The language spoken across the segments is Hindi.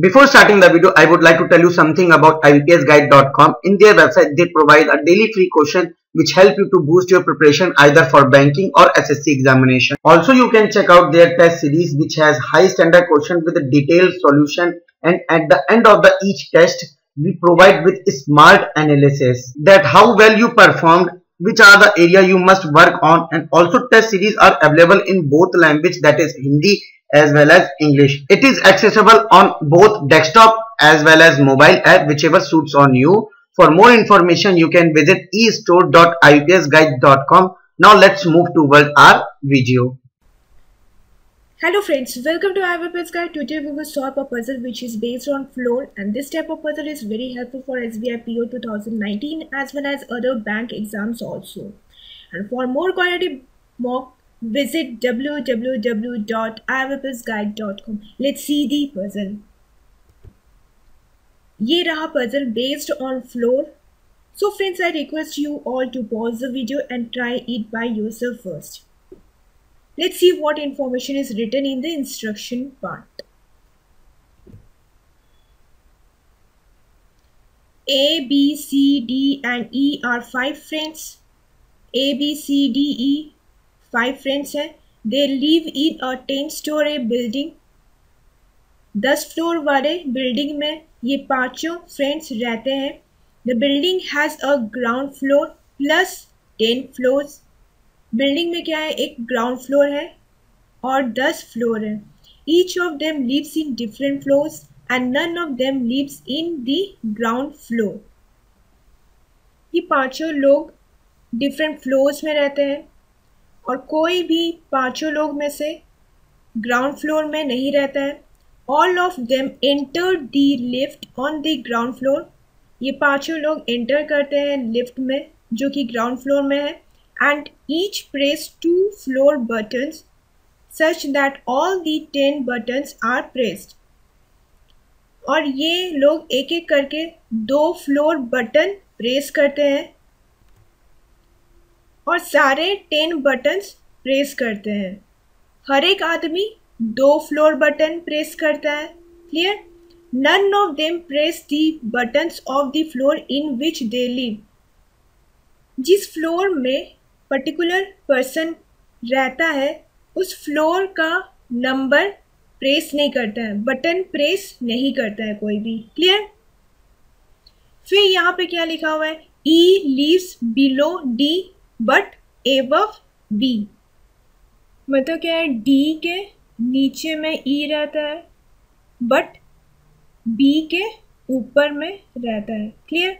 Before starting the video, I would like to tell you something about IBPSguide.com. In their website, they provide a daily free question which help you to boost your preparation either for banking or SSC examination. Also, you can check out their test series which has high standard question with a detailed solution and at the end of the each test, we provide with smart analysis that how well you performed which are the area you must work on and also test series are available in both language that is Hindi as well as English. It is accessible on both desktop as well as mobile app whichever suits on you. For more information you can visit estore.ibpsguide.com. Now let's move towards our video. Hello friends, welcome to IBPS Guide. Today we will solve a puzzle which is based on floor and this type of puzzle is very helpful for SBI PO 2019 as well as other bank exams also. And for more quality mock visit www.iwpsguide.com. Let's see the puzzle. ये रहा puzzle based on floor. So friends, I request you all to pause the video and try it by yourself first. Let's see what information is written in the instruction part. A, B, C, D and E are five friends. A, B, C, D, E five friends हैं live in a ten story building दस फ्लोर वाले बिल्डिंग में ये पाँचों फ्रेंड्स रहते हैं the building has a ground floor plus ten floors building में क्या है? एक ग्राउंड फ्लोर है और दस फ्लोर है। Each of them lives in different floors and none of them lives in the ground floor ये पाँचों लोग डिफरेंट फ्लोर्स में रहते हैं और कोई भी पाँचों लोग में से ग्राउंड फ्लोर में नहीं रहता है। All of them enter the lift on the ground floor ये पाँचों लोग एंटर करते हैं लिफ्ट में, जो कि ग्राउंड फ्लोर में है। And each press two floor buttons such that all the ten buttons are pressed और ये लोग एक एक करके दो फ्लोर बटन प्रेस करते हैं और सारे टेन बटन्स प्रेस करते हैं। हर एक आदमी दो फ्लोर बटन प्रेस करता है। Clear none of them press the buttons of the floor in which they live जिस फ्लोर में पर्टिकुलर पर्सन रहता है, उस फ्लोर का नंबर प्रेस नहीं करता है बटन प्रेस नहीं करता है कोई भी. क्लियर फिर यहाँ पे क्या लिखा हुआ है? E lives below D but above B मतलब क्या है? डी के नीचे में ई e रहता है बट बी के ऊपर में रहता है. क्लियर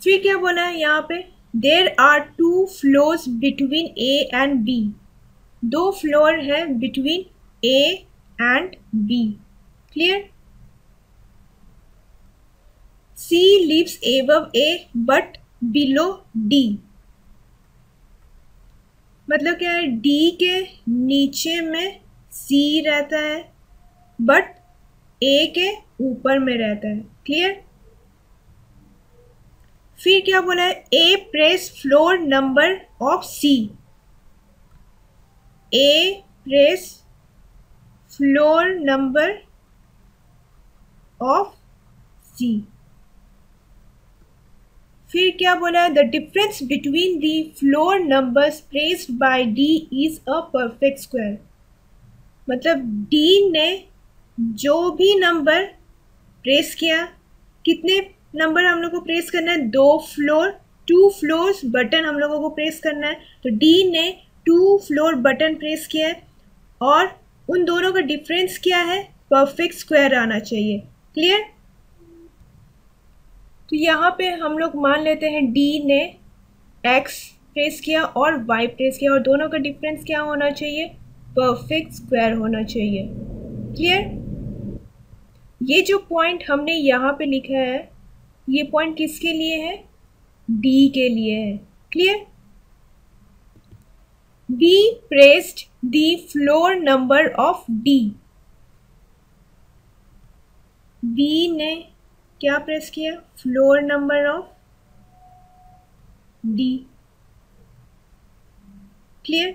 फिर क्या बोला है यहाँ पे? There are two floors between A and B दो फ्लोर है between A and B clear C lives above A but below D मतलब क्या है? डी के नीचे में सी रहता है बट ए के ऊपर में रहता है. क्लियर फिर क्या बोला है? A press floor number of C A press floor number of C फिर क्या बोला है? The difference between the floor numbers pressed by D is a perfect square मतलब डी ने जो भी नंबर प्रेस किया, कितने नंबर हम लोग को प्रेस करना है दो फ्लोर, टू फ्लोर्स बटन हम लोगों को प्रेस करना है। तो डी ने टू फ्लोर बटन प्रेस किया है और उन दोनों का डिफरेंस क्या है? परफेक्ट स्क्वायर आना चाहिए। क्लियर? तो यहाँ पे हम लोग मान लेते हैं डी ने एक्स प्रेस किया और वाई प्रेस किया और दोनों का डिफरेंस क्या होना चाहिए? परफेक्ट स्क्वायर होना चाहिए। क्लियर? ये जो पॉइंट हमने यहाँ पे लिखा है ये पॉइंट किसके लिए है? डी के लिए है। Clear B pressed the floor number of D B ने क्या प्रेस किया? Floor number of D clear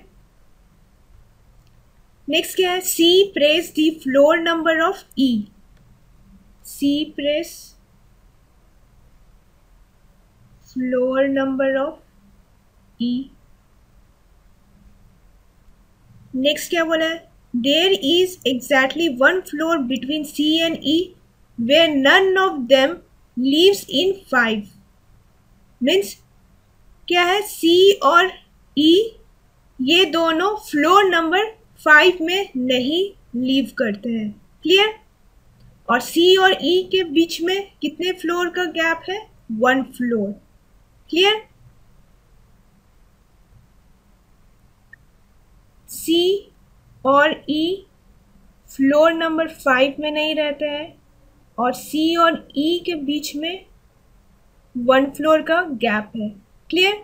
next क्या है? C press the floor number of E C press floor number of E next क्या बोला है? There is exactly one floor between C and E where none of them lives in five means क्या है? सी और ई e, ये दोनों फ्लोर नंबर फाइव में नहीं लीव करते हैं। क्लियर और सी और ई e के बीच में कितने फ्लोर का गैप है? वन फ्लोर क्लियर सी और ई फ्लोर नंबर फाइव में नहीं रहते हैं और सी और ई e के बीच में वन फ्लोर का गैप है। क्लियर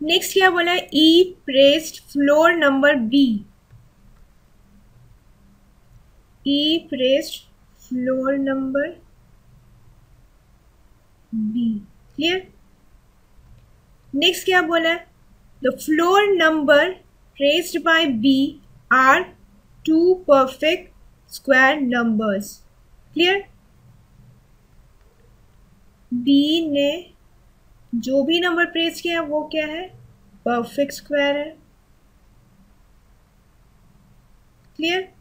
नेक्स्ट क्या बोला E pressed floor number B E pressed floor number B clear next क्या बोला? The floor number traced by B are two perfect square numbers clear B ने जो भी नंबर प्रेस किया है वो क्या है? परफेक्ट स्क्वायर है. Clear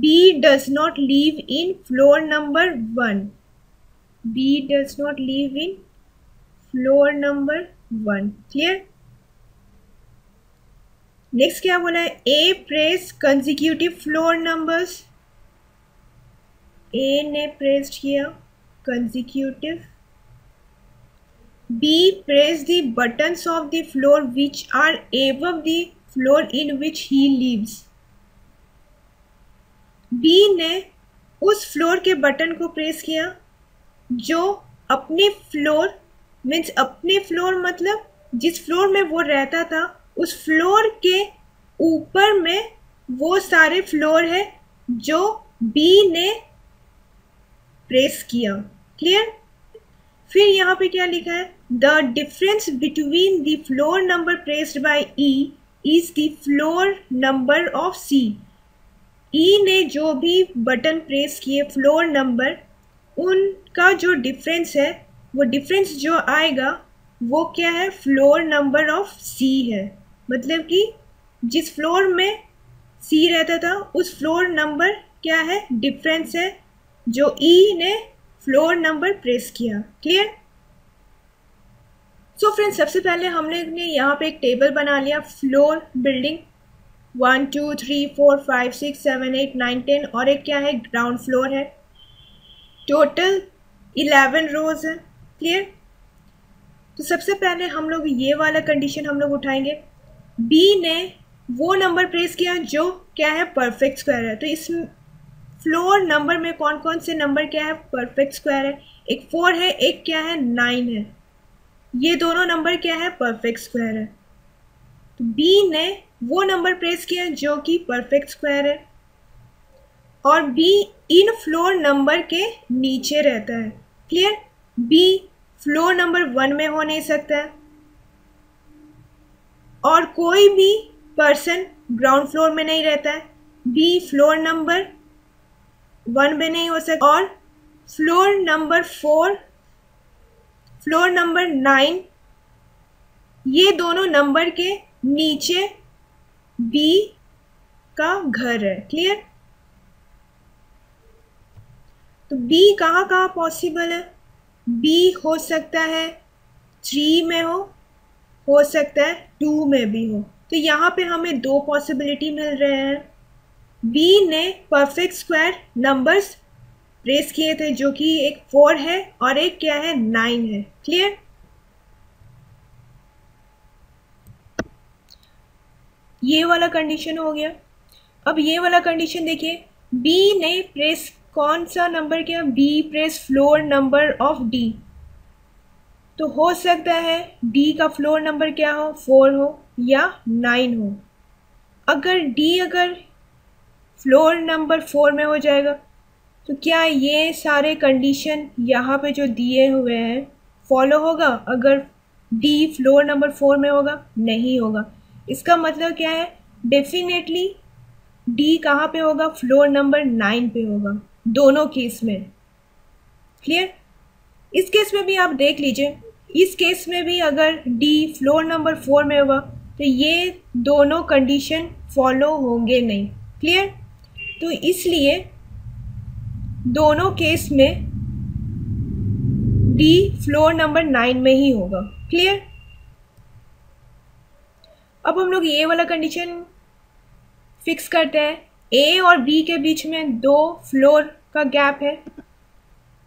B does not live in floor number 1. B does not live in floor number one clear next क्या बोला है? A press consecutive floor numbers A ने प्रेस किया consecutive B press the buttons of the floor which are above the floor in which he lives B ने उस फ्लोर के बटन को प्रेस किया, जो अपने फ्लोर मीन्स अपने फ्लोर मतलब जिस फ्लोर में वो रहता था, उस फ्लोर के ऊपर में वो सारे फ्लोर है, जो बी ने प्रेस किया। क्लियर? फिर यहाँ पे क्या लिखा है? The difference between the floor number pressed by E is the floor number of C. E ने जो भी बटन प्रेस किए फ्लोर नंबर उनका जो डिफरेंस है, वो डिफरेंस जो आएगा, वो क्या है? फ्लोर नंबर ऑफ़ सी है। मतलब कि जिस फ्लोर में सी रहता था, उस फ्लोर नंबर क्या है? डिफरेंस है। जो ई e ने फ्लोर नंबर प्रेस किया। क्लियर सो फ्रेंड्स सबसे पहले हमने यहाँ पे एक टेबल बना लिया floor building one, two, three, four, five, six, seven, eight, nine, ten, और एक क्या है? ग्राउंड फ्लोर है। टोटल इलेवन रोज है। क्लियर? तो सबसे पहले हम लोग ये वाला कंडीशन हम लोग उठाएँगे। बी ने वो नंबर प्रेस किया जो क्या है? परफेक्ट स्क्वायर है। तो इस फ्लोर नंबर में कौन कौन से नंबर क्या है? परफेक्ट स्क्वायर है। एक फोर है, एक क्या है? नाइन है। ये दोनों नंबर क्या है? परफेक्ट स्क्वायर है। तो बी ने वो नंबर प्रेस किया जो कि परफेक्ट स्क्वायर है। और बी इन फ्लोर नंबर के नीचे रहता है। Clear B floor number one में हो नहीं सकता। है और कोई भी पर्सन ग्राउंड फ्लोर में नहीं रहता है। बी फ्लोर नंबर वन में नहीं हो सकता। और floor number four floor number nine ये दोनों नंबर के नीचे बी का घर है क्लियर तो बी कहाँ कहाँ पॉसिबल है? बी हो सकता है थ्री में हो हो सकता है टू में भी हो। तो यहाँ पे हमें दो पॉसिबिलिटी मिल रहे हैं। बी ने परफेक्ट स्क्वायर नंबर्स रेस किए थे, जो कि एक फोर है और एक क्या है नाइन है क्लियर ये वाला कंडीशन हो गया। अब ये वाला कंडीशन देखिए बी ने प्रेस कौन सा नंबर क्या? B press floor number of D तो हो सकता है डी का फ्लोर नंबर क्या हो? फोर हो या नाइन हो। अगर डी अगर फ्लोर नंबर फोर में हो जाएगा तो क्या ये सारे कंडीशन यहाँ पे जो दिए हुए हैं फॉलो होगा? अगर डी फ्लोर नंबर फोर में होगा, नहीं होगा। इसका मतलब क्या है? डेफिनेटली डी कहाँ पे होगा? फ्लोर नंबर नाइन पे होगा। दोनों केस में। क्लियर इस केस में भी आप देख लीजिए। इस केस में भी अगर डी फ्लोर नंबर फोर में होगा तो ये दोनों कंडीशन फॉलो होंगे नहीं। क्लियर तो इसलिए दोनों केस में डी फ्लोर नंबर नाइन में ही होगा। क्लियर अब हम लोग ये वाला कंडीशन फिक्स करते हैं। ए और बी के बीच में दो फ्लोर का गैप है।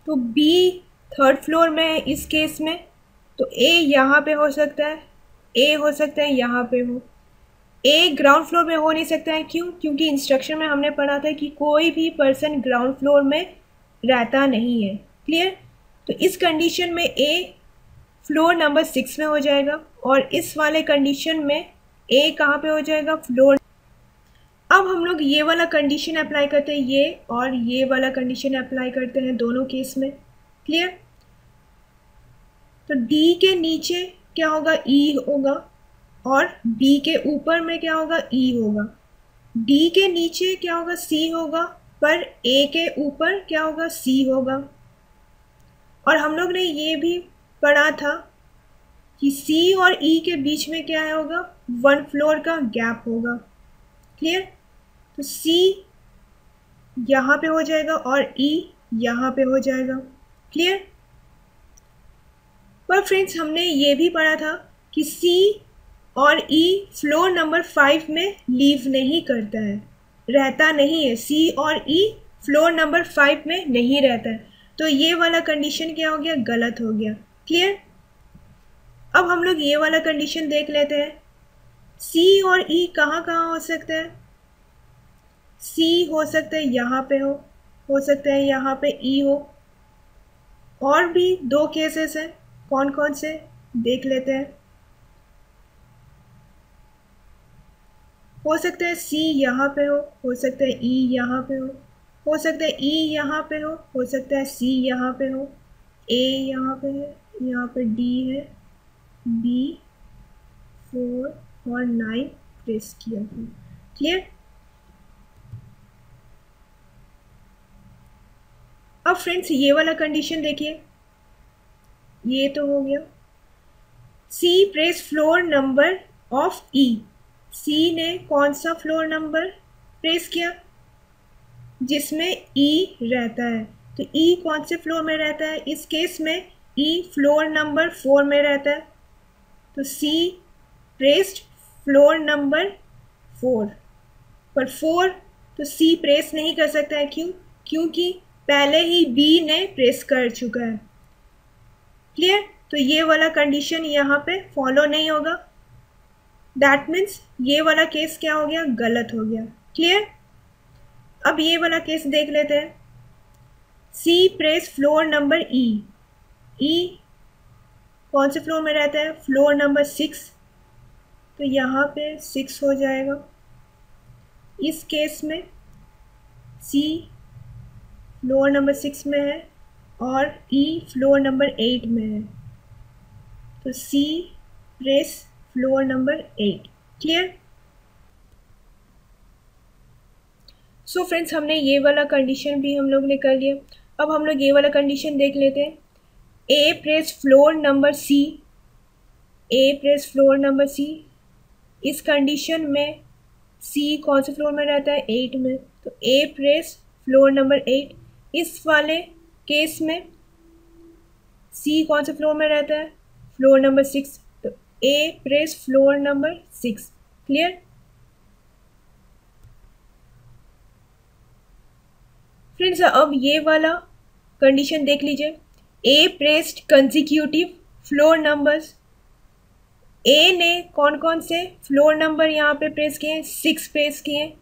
तो बी थर्ड फ्लोर में है इस केस में। तो ए यहाँ पे हो सकता है ए हो सकता है यहाँ पे हो। ए ग्राउंड फ्लोर में हो नहीं सकता है। क्यों? क्योंकि इंस्ट्रक्शन में हमने पढ़ा था कि कोई भी पर्सन ग्राउंड फ्लोर में रहता नहीं है। क्लियर तो इस कंडीशन में ए फ्लोर नंबर सिक्स में हो जाएगा और इस वाले कंडीशन में ए कहाँ पे हो जाएगा? फ्लोर अब हम लोग ये वाला कंडीशन अप्लाई करते हैं, ये और ये वाला कंडीशन अप्लाई करते हैं दोनों केस में. क्लियर तो डी के नीचे क्या होगा? ई e होगा और बी के ऊपर में क्या होगा? ई e होगा. डी के नीचे क्या होगा? सी होगा, पर ए के ऊपर क्या होगा? सी होगा. और हम लोग ने ये भी पढ़ा था कि सी और ई e के बीच में क्या होगा? वन फ्लोर का गैप होगा। क्लियर? तो सी यहाँ पे हो जाएगा और ई e यहाँ पे हो जाएगा। क्लियर? पर फ्रेंड्स, हमने ये भी पढ़ा था कि सी और E e floor number five में लीव नहीं करता है। रहता नहीं है। सी और E e floor number five में नहीं रहता है। तो ये वाला कंडीशन क्या हो गया? गलत हो गया। क्लियर? अब हम लोग ये वाला कंडीशन देख लेते हैं। सी और ई e कहाँ कहाँ हो सकता है? सी हो सकता है यहाँ पे हो हो सकता है यहाँ पे ई e हो। और भी दो केसेस हैं कौन कौन से? देख लेते हैं। हो सकता है सी यहाँ पे हो हो सकता है ई e यहाँ पे हो। हो सकता है ई e यहाँ पे हो हो सकता है सी यहाँ पे हो। ए यहाँ पे है, यहाँ पे डी है। बी, फोर और नाइन प्रेस किया है। क्लियर अब फ्रेंड्स, ये वाला कंडीशन देखिए। ये तो हो गया। C press floor number of E C ने कौन सा फ्लोर नंबर प्रेस किया? जिसमें ई e रहता है। तो ई e कौन से फ्लोर में रहता है? इस केस में ई फ्लोर नंबर फोर में रहता है। तो C pressed floor number four. पर फोर तो सी प्रेस नहीं कर सकता है क्यों? क्योंकि पहले ही बी ने प्रेस कर चुका है। क्लियर तो ये वाला कंडीशन यहाँ पे फॉलो नहीं होगा। दैट मीन्स ये वाला केस क्या हो गया? गलत हो गया। क्लियर अब ये वाला केस देख लेते हैं। C press floor number E E कौन से फ्लोर में रहता है? फ्लोर नंबर सिक्स तो यहाँ पे सिक्स हो जाएगा। इस केस में सी फ्लोर नंबर सिक्स में है और ई फ्लोर नंबर एट में है। तो C press floor number eight clear so friends हमने ये वाला कंडीशन भी हम लोग ने कर लिया। अब हम लोग ये वाला कंडीशन देख लेते हैं। A press floor number C A press floor number C इस कंडीशन में सी कौन से फ्लोर में रहता है? एट में। तो A press floor number eight इस वाले केस में सी कौन से फ्लोर में रहता है? फ्लोर नंबर सिक्स तो A press floor number six clear friends अब ये वाला कंडीशन देख लीजिए। A pressed consecutive floor numbers A ने कौन कौन से फ्लोर नंबर यहाँ पे प्रेस किए हैं? सिक्स प्रेस किए हैं।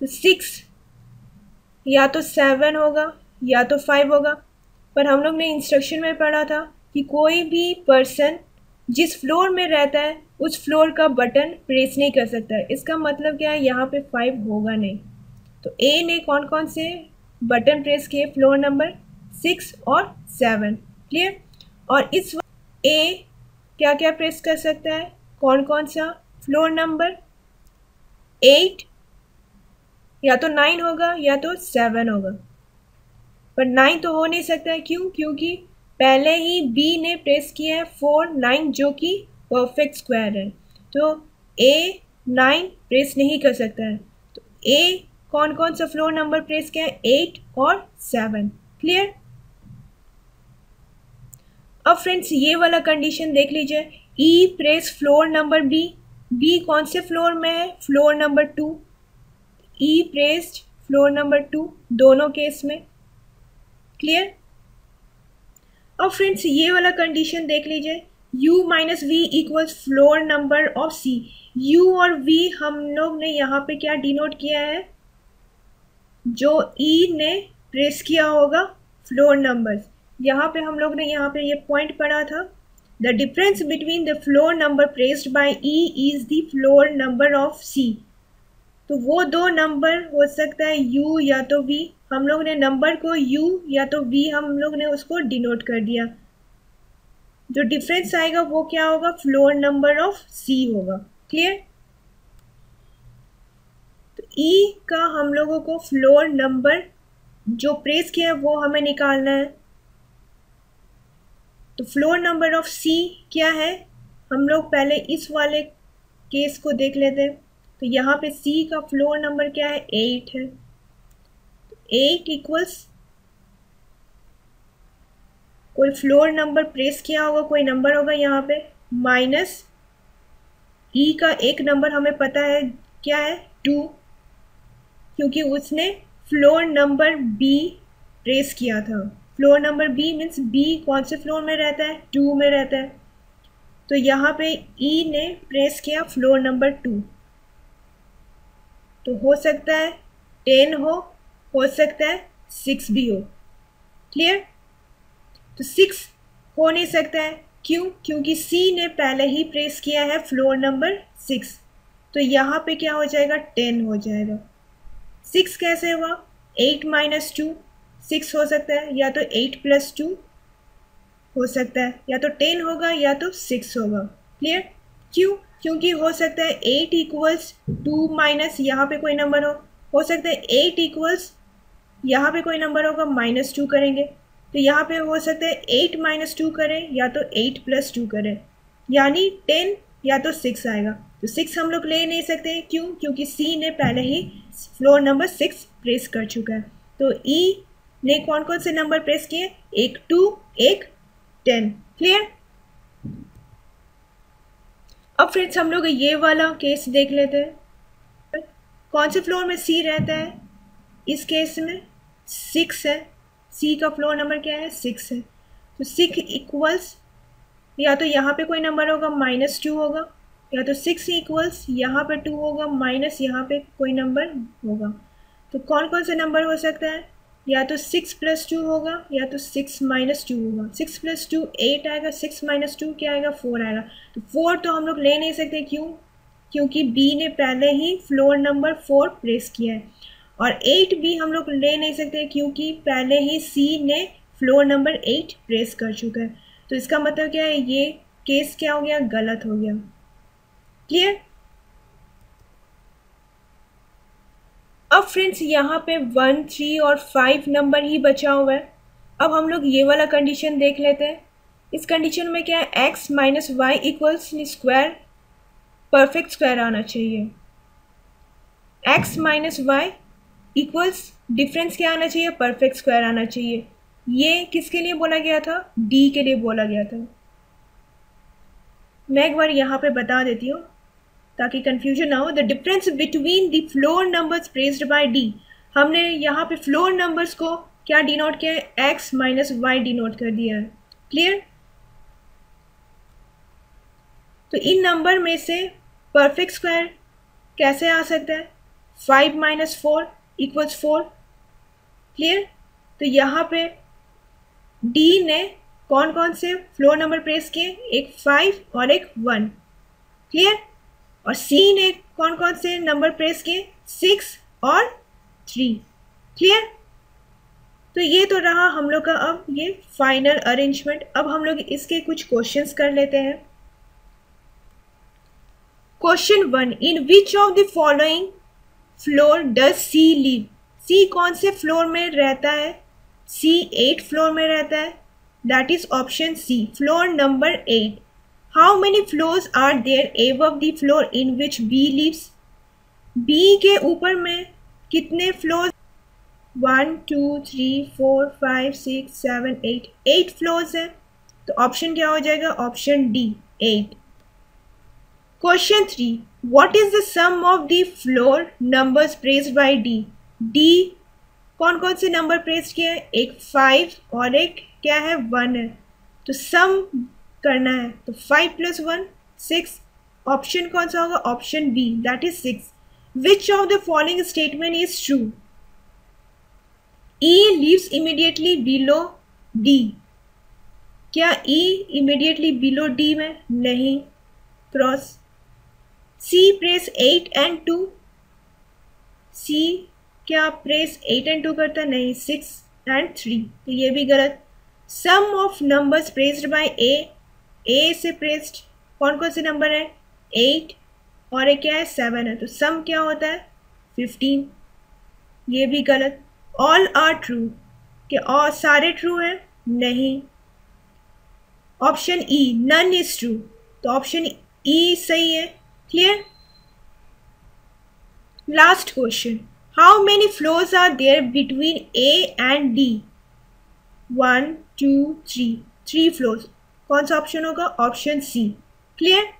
तो सिक्स या तो सेवन होगा, या तो फाइव होगा। पर हम लोग ने इंस्ट्रक्शन में पढ़ा था कि कोई भी पर्सन जिस फ्लोर में रहता है, उस फ्लोर का बटन प्रेस नहीं कर सकता है। इसका मतलब क्या है? यहाँ पे फाइव होगा नहीं। तो ए ने कौन कौन से बटन प्रेस किए? फ्लोर नंबर सिक्स और सेवन क्लियर और इस ए क्या क्या प्रेस कर सकता है? कौन कौन सा? फ्लोर नंबर एट या तो नाइन होगा, या तो सेवन होगा। पर नाइन तो हो नहीं सकता है। क्यों? क्योंकि पहले ही बी ने प्रेस किया है फोर नाइन जो कि परफेक्ट स्क्वायर है। तो ए नाइन प्रेस नहीं कर सकता है। तो ए कौन कौन सा फ्लोर नंबर प्रेस किया है? एट और सेवन क्लियर अब फ्रेंड्स, ये वाला कंडीशन देख लीजिए। E press floor number B B कौन से फ्लोर में है? Floor number two E pressed floor number two दोनों केस में। क्लियर अब फ्रेंड्स, ये वाला कंडीशन देख लीजिए। U minus V equals floor number of c u और v हम लोग ने यहाँ पे क्या डिनोट किया है? जो e ने प्रेस किया होगा फ्लोर नंबर यहाँ पे हम लोग ने यहाँ पे ये पॉइंट पढ़ा था। The difference between the floor number pressed by E is the floor number of C तो वो दो नंबर हो सकता है यू या तो v हम लोग ने नंबर को यू या तो v हम लोग ने उसको डिनोट कर दिया। जो डिफरेंस आएगा वो क्या होगा? फ्लोर नंबर ऑफ़ सी होगा। क्लियर तो e का हम लोगों को फ्लोर नंबर जो प्रेस किया है वो हमें निकालना है। तो फ्लोर नंबर ऑफ़ सी क्या है? हम लोग पहले इस वाले केस को देख लेते हैं। तो यहाँ पे सी का फ्लोर नंबर क्या है? एट है। एट इक्वल्स कोई फ्लोर नंबर प्रेस किया होगा, कोई नंबर होगा यहाँ पे। माइनस ई e का एक नंबर हमें पता है क्या है? टू क्योंकि उसने फ्लोर नंबर बी प्रेस किया था। Floor number B means B कौन से फ्लोर में रहता है? टू में रहता है। तो यहाँ पे ई e ने प्रेस किया फ्लोर नंबर टू तो हो सकता है टेन हो हो सकता है सिक्स भी हो। क्लियर तो सिक्स हो नहीं सकता है। क्यों? क्योंकि सी ने पहले ही प्रेस किया है फ्लोर नंबर सिक्स तो यहाँ पे क्या हो जाएगा? टेन हो जाएगा। सिक्स कैसे हुआ? एट माइनस टू सिक्स हो सकता है, या तो एट प्लस टू हो सकता है, या तो टेन होगा, या तो सिक्स होगा। क्लियर क्यों? क्योंकि हो सकता है एट इक्वल्स टू माइनस यहाँ पे कोई नंबर हो। हो सकता है एट इक्वल्स यहाँ पे कोई नंबर होगा माइनस टू करेंगे। तो यहाँ पे हो सकता है एट माइनस टू करें, या तो एट प्लस टू करें। यानी टेन, या तो सिक्स आएगा। तो सिक्स हम लोग ले नहीं सकते क्यों? क्योंकि सी ने पहले ही फ्लोर नंबर सिक्स प्रेस कर चुका है। तो ई e ने कौन कौन से नंबर प्रेस किए? एक, टू, एक, टेन। क्लियर अब फ्रेंड्स हम लोग ये वाला केस देख लेते हैं। कौन से फ्लोर में सी रहता है? इस केस में सिक्स है। सी का फ्लोर नंबर क्या है? सिक्स है। तो सिक्स इक्वल्स या तो यहाँ पे कोई नंबर होगा माइनस टू होगा। या तो सिक्स इक्वल्स यहाँ पे टू होगा माइनस यहाँ पे कोई नंबर होगा। तो कौन कौन से नंबर हो सकता है? या तो सिक्स प्लस टू होगा, या तो सिक्स माइनस टू होगा। सिक्स प्लस टू एट आएगा सिक्स माइनस टू क्या आएगा? फोर आएगा। तो फोर तो हम लोग ले नहीं सकते, क्यों? क्योंकि बी ने पहले ही फ्लोर नंबर फोर प्रेस किया है। और एट भी हम लोग ले नहीं सकते, क्योंकि पहले ही सी ने फ्लोर नंबर एट प्रेस कर चुका है। तो इसका मतलब क्या है? ये केस क्या हो गया? गलत हो गया। क्लियर अब फ्रेंड्स यहाँ पे वन थ्री और फाइव नंबर ही बचा हुआ है। अब हम लोग ये वाला कंडीशन देख लेते हैं। इस कंडीशन में क्या है? X minus Y equals square perfect square आना चाहिए। X minus Y equals difference क्या आना चाहिए? परफेक्ट स्क्वायर आना चाहिए। ये किसके लिए बोला गया था? डी के लिए बोला गया था। मैं एक बार यहाँ पे बता देती हूँ। ताकि कंफ्यूजन ना हो the difference between the floor numbers pressed by D हमने यहाँ पे फ्लोर नंबर्स को क्या डिनोट किया है? एक्स माइनस वाई डिनोट कर दिया है। क्लियर तो इन नंबर में से परफेक्ट स्क्वायर कैसे आ सकता है? Five minus four equals four clear तो यहाँ पे डी ने कौन कौन से फ्लोर नंबर प्रेस किए? एक फाइव और एक वन क्लियर और सी ने कौन कौन से नंबर प्रेस किए सिक्स और थ्री क्लियर तो ये तो रहा हम लोग का अब ये फाइनल अरेंजमेंट अब हम लोग इसके कुछ क्वेश्चंस कर लेते हैं. Question one in which of the following floor does C live C कौन से फ्लोर में रहता है? सी एट फ्लोर में रहता है. That is option C floor number eight how many floors are there above the floor in which B lives B के ऊपर में कितने floor one two three four five six seven eight eight floors हैं। तो ऑप्शन क्या हो जाएगा? Option D eight question three what is the sum of the floor numbers pressed by D D कौन कौन से नंबर प्रेस किए हैं? एक फाइव और एक क्या है? वन है। तो सम करना है। तो five plus one six option कौन सा होगा? Option B that is six which of the following statement is true E lives immediately below D. क्या ई immediately बिलो डी में? नहीं. Cross C press eight and two C क्या प्रेस एट एंड टू करता? नहीं. सिक्स एंड थ्री तो ये भी गलत. Sum of numbers pressed by A A से प्रेस्ड कौन कौन से नंबर है? एट और एक क्या है? सेवन है। तो सम क्या होता है? फिफ्टीन ये भी गलत। ऑल आर ट्रू कि और सारे ट्रू हैं? नहीं। Option E none is true तो ऑप्शन ई सही है। Clear last question how many floors are there between A and D one two three three floors कौन सा ऑप्शन होगा? Option C clear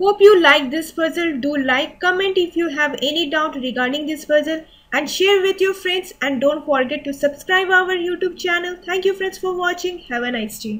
hope you like this puzzle do like comment if you have any doubt regarding this puzzle and share with your friends and don't forget to subscribe our YouTube channel thank you friends for watching have a nice day